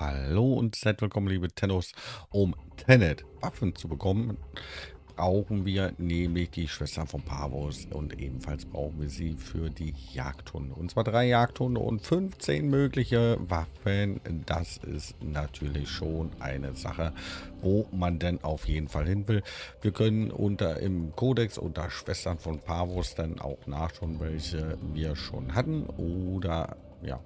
Hallo und seid willkommen, liebe Tennos. Um Tenet Waffen zu bekommen, brauchen wir nämlich die Schwester von Pavos und ebenfalls brauchen wir sie für die Jagdhunde. Und zwar drei Jagdhunde und 15 mögliche Waffen. Das ist natürlich schon eine Sache, wo man denn auf jeden Fall hin will. Wir können unter im Kodex unter Schwestern von Pavos dann auch nachschauen, welche wir schon hatten oder ja,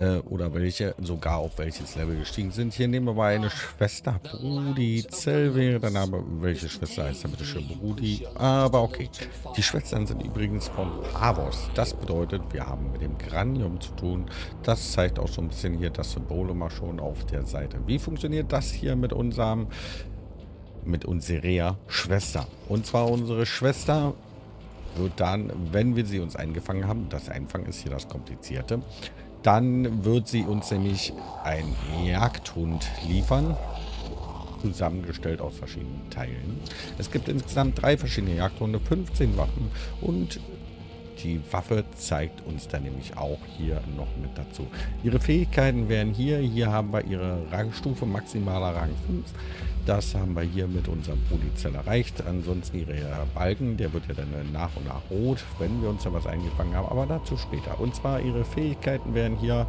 äh, oder welche sogar auf welches Level gestiegen sind. Hier nehmen wir mal eine Schwester, Brudi Zell dann haben wir, welche Schwester heißt da bitte schön Brudi, aber okay. Die Schwestern sind übrigens von Pavos. Das bedeutet, wir haben mit dem Granium zu tun. Das zeigt auch so ein bisschen hier das Symbol immer schon auf der Seite. Wie funktioniert das hier mit unserem mit unserer Schwester? Und zwar unsere Schwester wird dann, wenn wir sie uns eingefangen haben, das Einfangen ist hier das Komplizierte, dann wird sie uns nämlich ein Jagdhund liefern. Zusammengestellt aus verschiedenen Teilen. Es gibt insgesamt drei verschiedene Jagdhunde, 15 Waffen und die Waffe zeigt uns dann nämlich auch hier noch mit dazu. Ihre Fähigkeiten wären hier. Hier haben wir ihre Rangstufe, maximaler Rang 5. Das haben wir hier mit unserem Polizell erreicht. Ansonsten ihre Balken, der wird ja dann nach und nach rot, wenn wir uns da was eingefangen haben. Aber dazu später. Und zwar ihre Fähigkeiten wären hier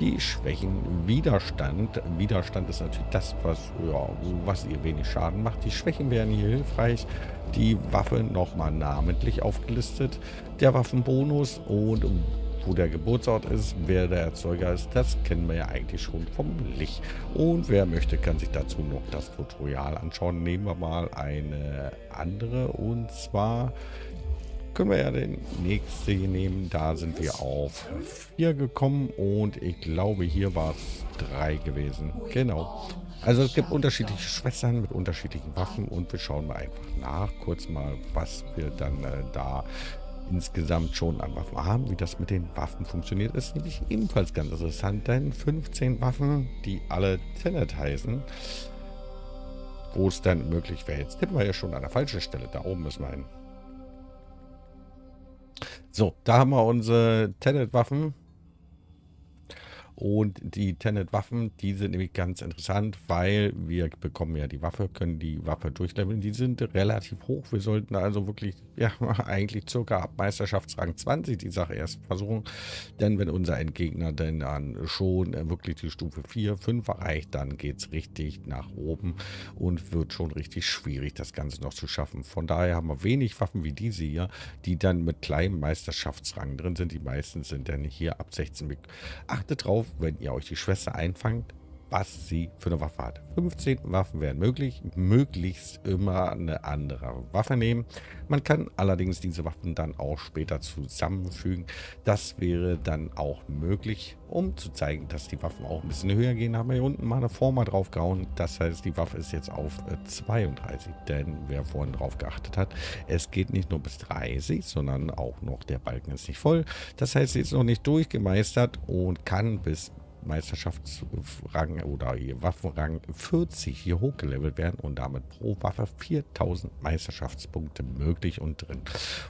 die Schwächen Widerstand. Widerstand ist natürlich das, was, ja, was ihr wenig Schaden macht. Die Schwächen wären hier hilfreich. Die Waffe nochmal namentlich aufgelistet. Der Waffenbonus und wo der Geburtsort ist, wer der Erzeuger ist, das kennen wir ja eigentlich schon vom Licht. Und wer möchte, kann sich dazu noch das Tutorial anschauen. Nehmen wir mal eine andere und zwar können wir ja den nächsten nehmen. Da sind wir auf 4 gekommen und ich glaube, hier war es 3 gewesen. Genau. Also es gibt unterschiedliche Schwestern mit unterschiedlichen Waffen und wir schauen mal einfach nach, kurz mal, was wir dann äh, da insgesamt schon an Waffen haben. Wie das mit den Waffen funktioniert, ist nämlich ebenfalls ganz interessant, denn 15 Waffen, die alle Tenet heißen, wo es dann möglich wäre. Jetzt tippen wir ja schon an der falschen Stelle. Da oben müssen wir hin. So, da haben wir unsere Tenet-Waffen. Und die Tenet-Waffen, die sind nämlich ganz interessant, weil wir bekommen ja die Waffe, können die Waffe durchleveln. Die sind relativ hoch. Wir sollten also wirklich, ja, eigentlich circa ab Meisterschaftsrang 20 die Sache erst versuchen. Denn wenn unser Endgegner denn dann schon wirklich die Stufe 4, 5 erreicht, dann geht es richtig nach oben und wird schon richtig schwierig, das Ganze noch zu schaffen. Von daher haben wir wenig Waffen wie diese hier, die dann mit kleinem Meisterschaftsrang drin sind. Die meisten sind dann hier ab 16. Achtet drauf, wenn ihr euch die Schwester einfangt, was sie für eine Waffe hat. 15 Waffen wären möglich, möglichst immer eine andere Waffe nehmen. Man kann allerdings diese Waffen dann auch später zusammenfügen. Das wäre dann auch möglich, um zu zeigen, dass die Waffen auch ein bisschen höher gehen. Haben wir hier unten mal eine Forma drauf gehauen. Das heißt, die Waffe ist jetzt auf 32, denn wer vorhin drauf geachtet hat, es geht nicht nur bis 30, sondern auch noch der Balken ist nicht voll. Das heißt, sie ist noch nicht durchgemeistert und kann bis Meisterschaftsrang oder Waffenrang 40 hier hochgelevelt werden und damit pro Waffe 4000 Meisterschaftspunkte möglich und drin.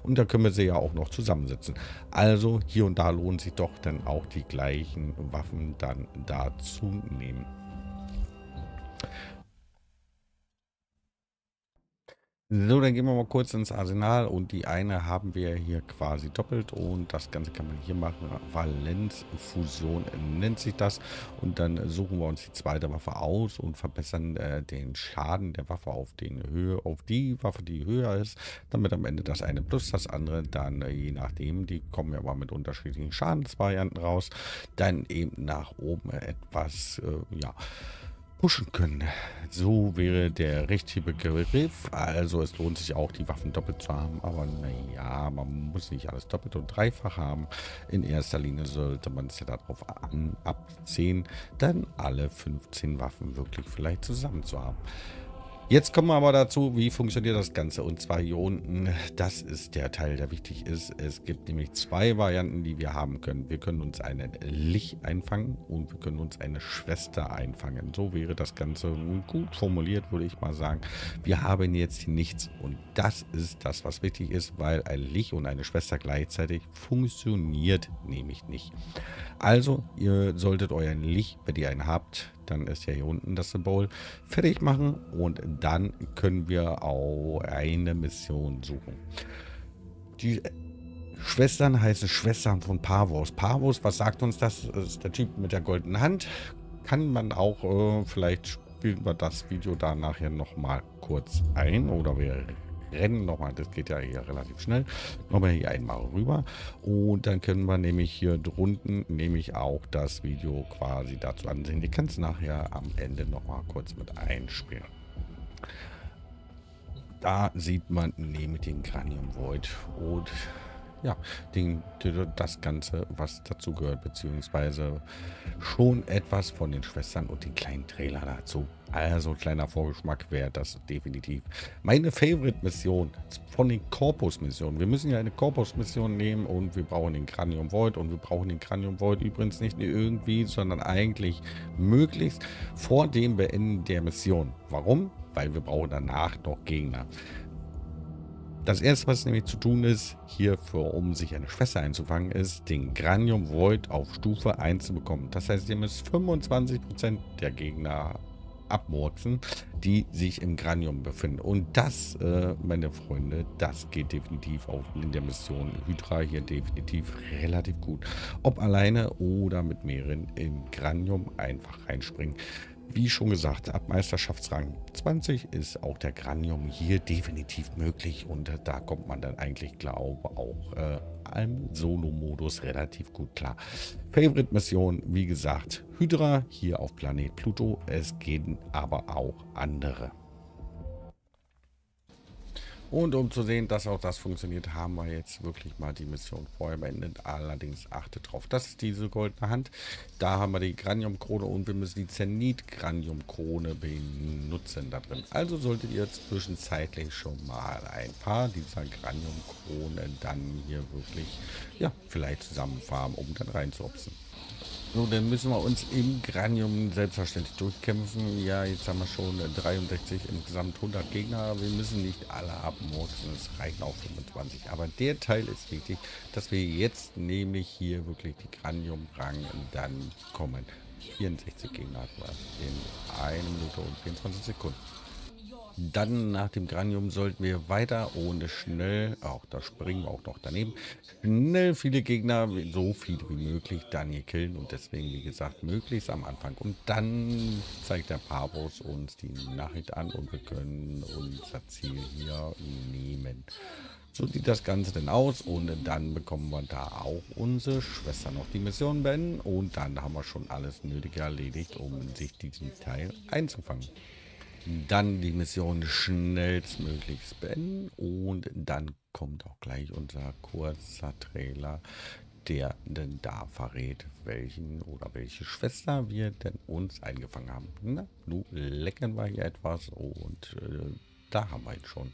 Und da können wir sie ja auch noch zusammensetzen. Also hier und da lohnt sich doch dann auch die gleichen Waffen dann dazu nehmen. So, dann gehen wir mal kurz ins Arsenal und die eine haben wir hier quasi doppelt und das Ganze kann man hier machen. Valenzfusion nennt sich das und dann suchen wir uns die zweite Waffe aus und verbessern äh, den Schaden der Waffe auf, den Höhe, auf die Waffe, die höher ist, damit am Ende das eine plus das andere dann äh, je nachdem, die kommen ja aber mit unterschiedlichen Schadensvarianten raus, dann eben nach oben etwas, äh, ja, pushen können. So wäre der richtige Begriff. Also es lohnt sich auch, die Waffen doppelt zu haben. Aber naja, man muss nicht alles doppelt und dreifach haben. In erster Linie sollte man es ja darauf an, abziehen, dann alle 15 Waffen wirklich vielleicht zusammen zu haben. Jetzt kommen wir aber dazu, wie funktioniert das Ganze. Und zwar hier unten, das ist der Teil, der wichtig ist. Es gibt nämlich zwei Varianten, die wir haben können. Wir können uns eine Licht einfangen und wir können uns eine Schwester einfangen. So wäre das Ganze gut formuliert, würde ich mal sagen. Wir haben jetzt nichts und das ist das, was wichtig ist, weil ein Licht und eine Schwester gleichzeitig funktioniert nämlich nicht. Also, ihr solltet euren Licht, wenn ihr einen habt, dann ist ja hier unten das Symbol, fertig machen und dann können wir auch eine Mission suchen. Die Schwestern heißen Schwestern von Pavos. Pavos, was sagt uns das? das ist der Typ mit der goldenen Hand. Kann man auch, äh, vielleicht spielen wir das Video da nachher nochmal kurz ein oder wir rennen nochmal, das geht ja hier relativ schnell, nochmal hier einmal rüber und dann können wir nämlich hier drunten nämlich auch das Video quasi dazu ansehen. Die kannst nachher am Ende nochmal kurz mit einspielen. Da sieht man nämlich den Cranium Void und ja, den, das Ganze, was dazu gehört, beziehungsweise schon etwas von den Schwestern und den kleinen Trailer dazu. Also kleiner Vorgeschmack wäre das definitiv. Meine Favorite-Mission von den Corpus-Missionen. Wir müssen ja eine Corpus-Mission nehmen und wir brauchen den Cranium Void und wir brauchen den Cranium Void übrigens nicht irgendwie, sondern eigentlich möglichst vor dem Beenden der Mission. Warum? Weil wir brauchen danach noch Gegner. Das erste, was nämlich zu tun ist, hierfür, um sich eine Schwester einzufangen, ist, den Granium Void auf Stufe 1 zu bekommen. Das heißt, ihr müsst 25% der Gegner abmurksen, die sich im Granium befinden. Und das, äh, meine Freunde, das geht definitiv auch in der Mission Hydra hier definitiv relativ gut. Ob alleine oder mit mehreren im Granium einfach reinspringen. Wie schon gesagt, ab Meisterschaftsrang 20 ist auch der Granium hier definitiv möglich und da kommt man dann eigentlich, glaube auch äh, im Solo-Modus relativ gut klar. Favorite-Mission, wie gesagt, Hydra hier auf Planet Pluto. Es gehen aber auch andere. Und um zu sehen, dass auch das funktioniert, haben wir jetzt wirklich mal die Mission vorher beendet. Allerdings achtet drauf. Das ist diese goldene Hand. Da haben wir die Granium-Krone und wir müssen die Zenit-Granium-Krone benutzen da drin. Also solltet ihr zwischenzeitlich schon mal ein paar dieser Granium-Kronen dann hier wirklich, ja, vielleicht zusammenfarmen, um dann reinzuopsen. So, dann müssen wir uns im Granium selbstverständlich durchkämpfen. Ja, jetzt haben wir schon 63, insgesamt 100 Gegner. Wir müssen nicht alle abmurksen, es reichen auch 25. Aber der Teil ist wichtig, dass wir jetzt nämlich hier wirklich die Granium-Rang dann kommen. 64 Gegner in 1 Minute und 24 Sekunden. Dann nach dem Granium sollten wir weiter ohne schnell, auch da springen wir auch noch daneben, schnell viele Gegner, so viele wie möglich, dann hier killen und deswegen, wie gesagt, möglichst am Anfang. Und dann zeigt der Pavos uns die Nachricht an und wir können unser Ziel hier nehmen. So sieht das Ganze denn aus und dann bekommen wir da auch unsere Schwester noch die Mission beenden und dann haben wir schon alles Nötige erledigt, um sich diesen Teil einzufangen. Dann die Mission schnellstmöglichst beenden und dann kommt auch gleich unser kurzer Trailer, der denn da verrät, welchen oder welche Schwester wir denn uns eingefangen haben. Na, nun lecken wir hier etwas und äh, da haben wir ihn schon.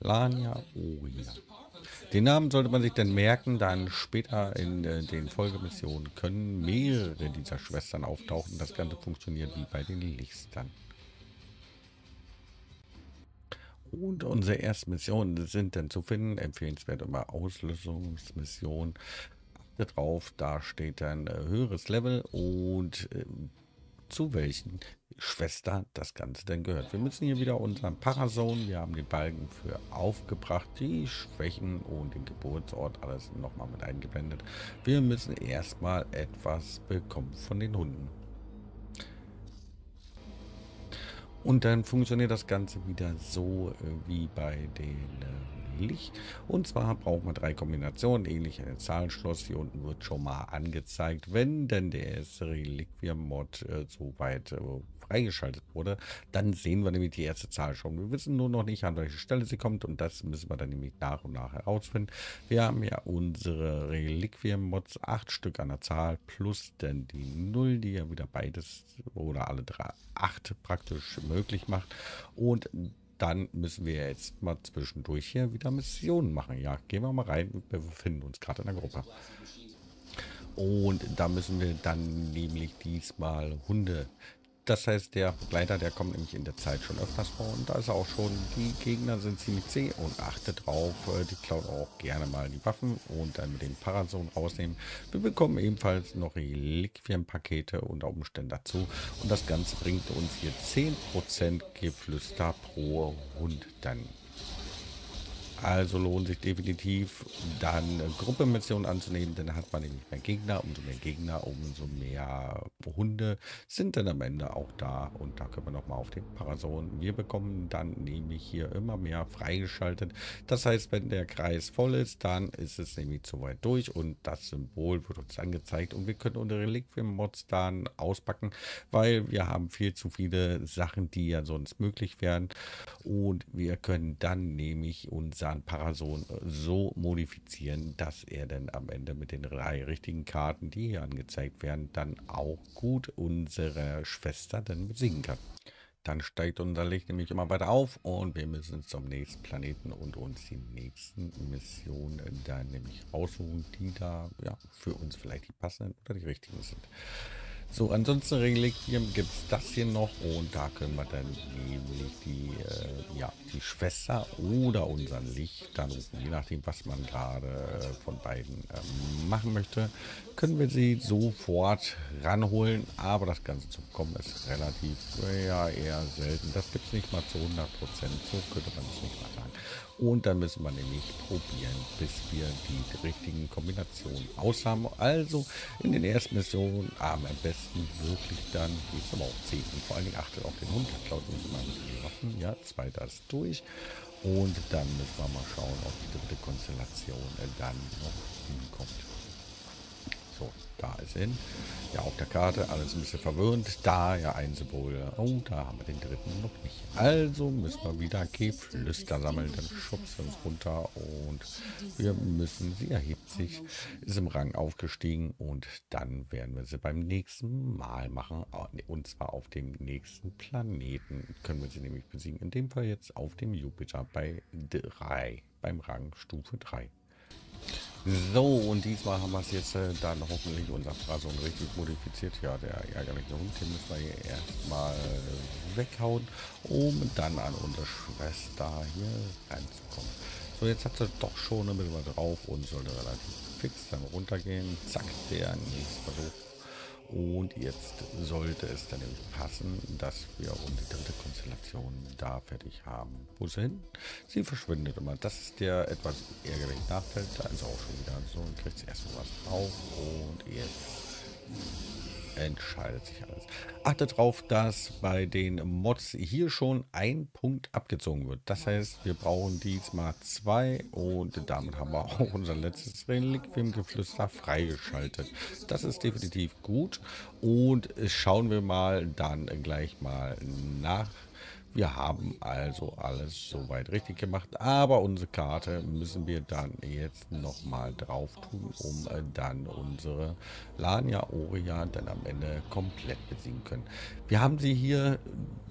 Lania Oria. Den Namen sollte man sich dann merken, dann später in äh, den Folgemissionen können mehrere dieser Schwestern auftauchen. Das Ganze funktioniert wie bei den Lichtern. Und unsere ersten Missionen sind dann zu finden. Empfehlenswert immer Auslösungsmission. Achte drauf, da steht dann äh, höheres Level und äh, zu welchen Schwester das Ganze denn gehört. Wir müssen hier wieder unseren Parason, wir haben den Balken für aufgebracht, die Schwächen und den Geburtsort, alles nochmal mit eingeblendet. Wir müssen erstmal etwas bekommen von den Hunden. Und dann funktioniert das Ganze wieder so äh, wie bei den äh, ähnlich. Und zwar braucht man drei Kombinationen, ähnlich ein Zahlenschloss. Hier unten wird schon mal angezeigt, wenn denn der erste Reliquia-Mod äh, soweit äh, freigeschaltet wurde, dann sehen wir nämlich die erste Zahl schon. Wir wissen nur noch nicht, an welche Stelle sie kommt und das müssen wir dann nämlich nach und nach herausfinden. Wir haben ja unsere Reliquien-Mods, acht Stück an der Zahl, plus dann die Null, die ja wieder beides oder alle drei, acht praktisch möglich macht. Und dann müssen wir jetzt mal zwischendurch hier wieder Missionen machen. Ja, gehen wir mal rein. Wir befinden uns gerade in der Gruppe. Und da müssen wir dann nämlich diesmal Hunde Das heißt, der Begleiter, der kommt nämlich in der Zeit schon öfters vor. Und da ist auch schon, die Gegner sind ziemlich zäh und achtet drauf, äh, die klauen auch gerne mal die Waffen und dann mit dem Parason rausnehmen. Wir bekommen ebenfalls noch Reliquienpakete unter Umständen dazu. Und das Ganze bringt uns hier 10% Geflüster pro Hund dann also lohnt sich definitiv dann Gruppenmissionen anzunehmen, denn dann hat man nämlich mehr Gegner. Umso mehr Gegner, umso mehr Hunde sind dann am Ende auch da. Und da können wir nochmal auf den Parason. Wir bekommen dann nämlich hier immer mehr freigeschaltet. Das heißt, wenn der Kreis voll ist, dann ist es nämlich zu weit durch und das Symbol wird uns angezeigt. Und wir können unsere Reliquien-Mods dann auspacken, weil wir haben viel zu viele Sachen, die ja sonst möglich wären. Und wir können dann nämlich unser dann Parason äh, so modifizieren, dass er dann am Ende mit den drei richtigen Karten, die hier angezeigt werden, dann auch gut unsere Schwester dann besiegen kann. Dann steigt unser Licht nämlich immer weiter auf und wir müssen zum nächsten Planeten und uns die nächsten Missionen dann nämlich aussuchen, die da ja, für uns vielleicht die passenden oder die richtigen sind. So, ansonsten gibt es das hier noch und da können wir dann nämlich die, äh, ja, die Schwester oder unseren Licht dann je nachdem, was man gerade äh, von beiden äh, machen möchte, können wir sie sofort ranholen, aber das Ganze zu bekommen ist relativ, ja, eher selten. Das gibt es nicht mal zu 100 Prozent, so könnte man es nicht mal sagen. Und dann müssen wir nämlich probieren, bis wir die richtigen Kombinationen aus haben. Also in den ersten Missionen am besten wirklich dann, die ist aber auch 10 und vor allen Dingen achtet auf den Hund, klaut immer mit den Waffen. Ja, zweiter ist durch. Und dann müssen wir mal schauen, ob die dritte Konstellation dann noch hinkommt. So, da ist hin. Ja, auf der Karte alles ein bisschen verwirrend. Da ja ein Symbol. Oh, da haben wir den dritten noch nicht. Also müssen wir wieder Geflüster sammeln. Dann schubst uns runter und wir müssen, sie erhebt sich, ist im Rang aufgestiegen und dann werden wir sie beim nächsten Mal machen. Und zwar auf dem nächsten Planeten können wir sie nämlich besiegen. In dem Fall jetzt auf dem Jupiter bei 3, beim Rang Stufe 3. So, und diesmal haben wir es jetzt äh, dann hoffentlich unser Phrason richtig modifiziert. Ja, der ärgerliche Hund, den müssen wir hier erstmal weghauen, um dann an unsere Schwester hier reinzukommen. So, jetzt hat sie doch schon ein bisschen drauf und sollte relativ fix dann runtergehen. Zack, der nächste Versuch und jetzt sollte es dann nämlich passen, dass wir um die dritte Konstellation da fertig haben. Wo ist sie hin? Sie verschwindet immer. Das ist der etwas ärgerliche Nachteil. Da ist auch schon wieder so. Kriegt sie erstmal was drauf. Und jetzt entscheidet sich alles. Achtet darauf, dass bei den Mods hier schon ein Punkt abgezogen wird. Das heißt, wir brauchen diesmal zwei und damit haben wir auch unser letztes Reliquium-Geflüster freigeschaltet. Das ist definitiv gut und schauen wir mal dann gleich mal nach wir haben also alles soweit richtig gemacht, aber unsere Karte müssen wir dann jetzt nochmal drauf tun, um äh, dann unsere Lania Oria dann am Ende komplett besiegen können. Wir haben sie hier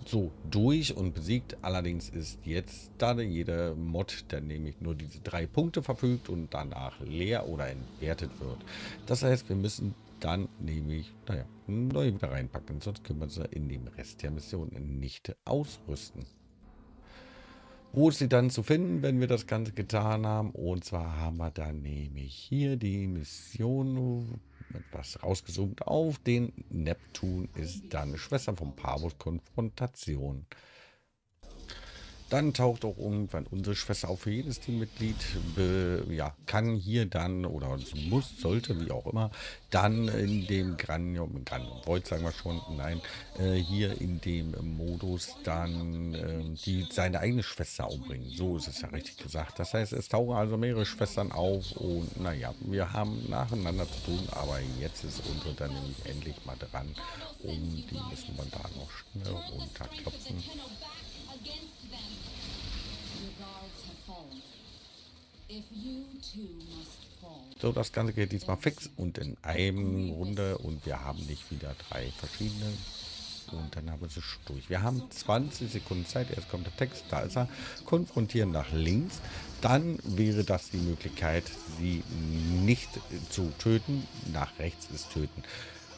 so durch und besiegt, allerdings ist jetzt da jede Mod, der nämlich nur diese drei Punkte verfügt und danach leer oder entwertet wird. Das heißt, wir müssen dann nehme ich, naja, neu wieder reinpacken, sonst können wir sie in dem Rest der Mission nicht ausrüsten. Wo ist sie dann zu finden, wenn wir das Ganze getan haben? Und zwar haben wir dann nämlich hier die Mission etwas rausgezoomt auf den Neptun ist dann Schwester von Pavos Konfrontation. Dann taucht auch irgendwann unsere Schwester auf für jedes Teammitglied, be, ja, kann hier dann oder muss, sollte, wie auch immer, dann in dem Granium, Granium Void sagen wir schon, nein, äh, hier in dem Modus dann äh, die, seine eigene Schwester umbringen. So ist es ja richtig gesagt. Das heißt, es tauchen also mehrere Schwestern auf und naja, wir haben nacheinander zu tun, aber jetzt ist unsere dann nämlich endlich mal dran und die müssen wir da noch schnell runterklopfen. So, das Ganze geht diesmal fix und in einem Runde und wir haben nicht wieder drei verschiedene. Und dann haben wir es durch. Wir haben 20 Sekunden Zeit. Erst kommt der Text, da ist er. Konfrontieren nach links. Dann wäre das die Möglichkeit, sie nicht zu töten. Nach rechts ist töten.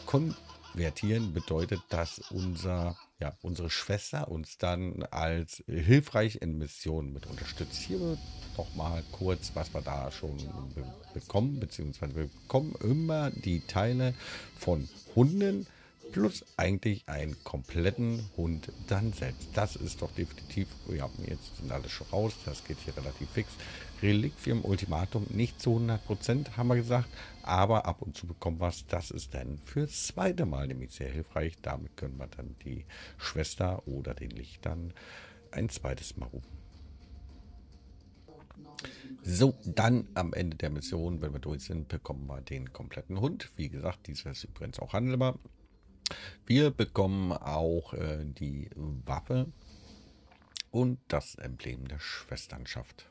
Kon vertieren bedeutet, dass unser, ja, unsere Schwester uns dann als hilfreich in Missionen mit unterstützt. Hier noch mal kurz, was wir da schon be bekommen, beziehungsweise wir bekommen immer die Teile von Hunden, plus eigentlich einen kompletten Hund dann selbst. Das ist doch definitiv, ja, jetzt sind alle schon raus, das geht hier relativ fix. Reliquium Ultimatum nicht zu 100% haben wir gesagt, aber ab und zu bekommen wir es. Das ist dann fürs zweite Mal nämlich sehr hilfreich. Damit können wir dann die Schwester oder den Licht dann ein zweites Mal rufen. So, dann am Ende der Mission, wenn wir durch sind, bekommen wir den kompletten Hund. Wie gesagt, dieser ist übrigens auch handelbar. Wir bekommen auch äh, die Waffe und das Emblem der Schwesternschaft.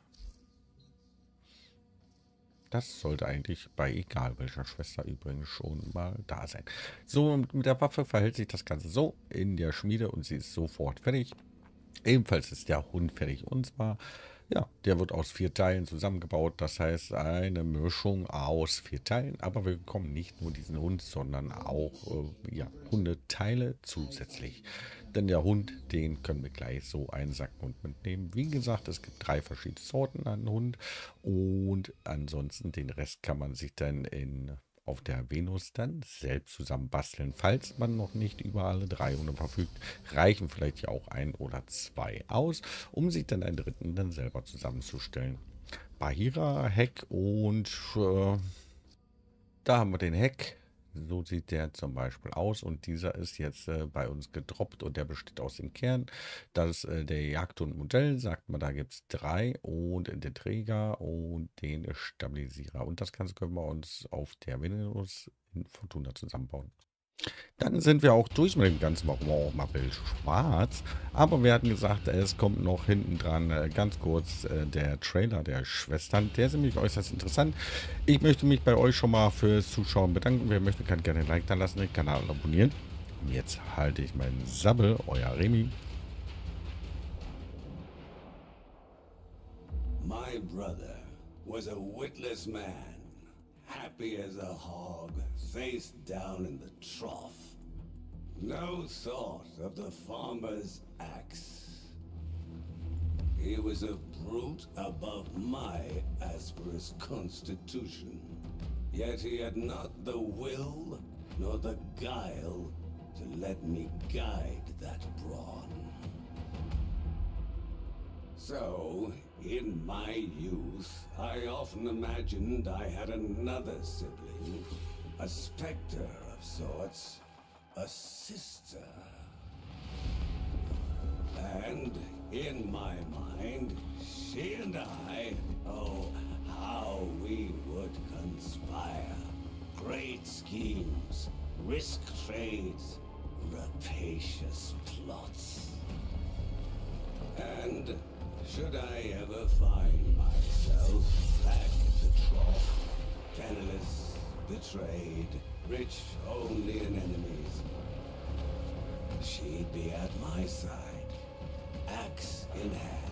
Das sollte eigentlich bei egal welcher Schwester übrigens schon mal da sein. So, mit der Waffe verhält sich das Ganze so in der Schmiede und sie ist sofort fertig. Ebenfalls ist der Hund fertig und zwar ja, der wird aus vier Teilen zusammengebaut. Das heißt, eine Mischung aus vier Teilen. Aber wir bekommen nicht nur diesen Hund, sondern auch äh, ja, Hundeteile zusätzlich. Denn der Hund, den können wir gleich so einsacken und mitnehmen. Wie gesagt, es gibt drei verschiedene Sorten an Hund. Und ansonsten den Rest kann man sich dann in auf der Venus dann selbst zusammen basteln. Falls man noch nicht über alle 300 verfügt, reichen vielleicht ja auch ein oder zwei aus, um sich dann einen dritten dann selber zusammenzustellen. Bahira, Heck und äh, da haben wir den Heck. So sieht der zum Beispiel aus und dieser ist jetzt äh, bei uns gedroppt und der besteht aus dem Kern. Das ist äh, der Jagdhund-Modell, sagt man, da gibt es drei und den Träger und den Stabilisierer. Und das Ganze können wir uns auf der Venus in Fortuna zusammenbauen. Dann sind wir auch durch mit dem ganzen Warum Mappel schwarz. Aber wir hatten gesagt, es kommt noch hinten dran äh, ganz kurz äh, der Trailer der Schwestern. Der ist nämlich äußerst interessant. Ich möchte mich bei euch schon mal fürs Zuschauen bedanken. Wer möchte, kann gerne ein Like da lassen, den Kanal abonnieren. Und jetzt halte ich meinen Sabbel, euer Remy. My brother was a witless man. Happy as a hog, face down in the trough. No thought of the farmer's axe. He was a brute above my asperous constitution. Yet he had not the will nor the guile to let me guide that brawn. So, in my youth, I often imagined I had another sibling, a specter of sorts, a sister. And in my mind, she and I, oh, how we would conspire. Great schemes, risk trades, rapacious plots. And should I ever find myself back at the trough, penniless, betrayed, rich only in enemies, she'd be at my side, axe in hand.